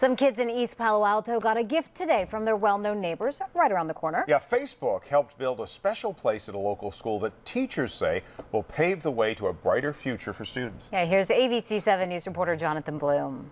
Some kids in East Palo Alto got a gift today from their well-known neighbors right around the corner. Yeah, Facebook helped build a special place at a local school that teachers say will pave the way to a brighter future for students. Yeah, here's ABC 7 News reporter Jonathan Bloom.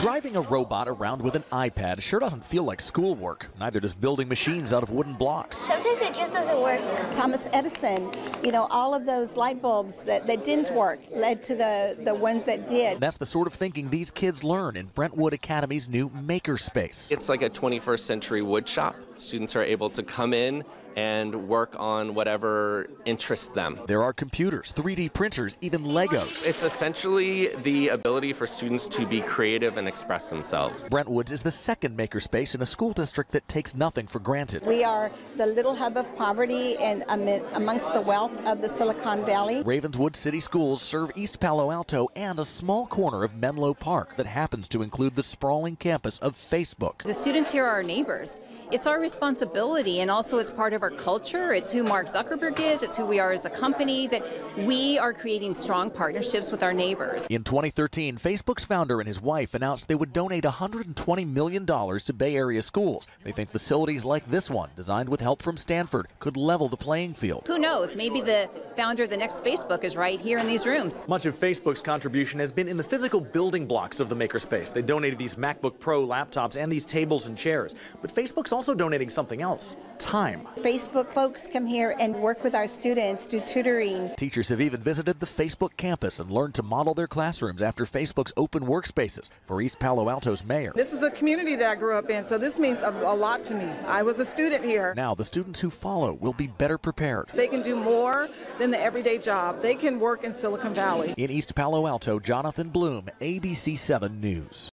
Driving a robot around with an iPad sure doesn't feel like schoolwork. Neither does building machines out of wooden blocks. Sometimes it just doesn't work. Thomas Edison, you know, all of those light bulbs that, that didn't work led to the, the ones that did. That's the sort of thinking these kids learn in Brentwood Academy's new Makerspace. It's like a 21st century wood shop. Students are able to come in and work on whatever interests them. There are computers, 3D printers, even Legos. It's essentially the ability for students to be creative and express themselves. Brentwood's is the second makerspace in a school district that takes nothing for granted. We are the little hub of poverty and amongst the wealth of the Silicon Valley. Ravenswood City Schools serve East Palo Alto and a small corner of Menlo Park that happens to include the sprawling campus of Facebook. The students here are our neighbors. It's our responsibility and also it's part of our culture. It's who Mark Zuckerberg is. It's who we are as a company that we are creating strong partnerships with our neighbors. In 2013, Facebook's founder and his wife announced they would donate $120 million to Bay Area schools. They think facilities like this one, designed with help from Stanford, could level the playing field. Who knows? Maybe the founder of the next Facebook is right here in these rooms. Much of Facebook's contribution has been in the physical building blocks of the makerspace. They donated these MacBook Pro laptops and these tables and chairs. But Facebook's also donating something else time. Facebook folks come here and work with our students, do tutoring. Teachers have even visited the Facebook campus and learned to model their classrooms after Facebook's open workspaces for East Palo Alto's mayor. This is the community that I grew up in, so this means a, a lot to me. I was a student here. Now the students who follow will be better prepared. They can do more than the everyday job. They can work in Silicon Valley. In East Palo Alto, Jonathan Bloom, ABC 7 News.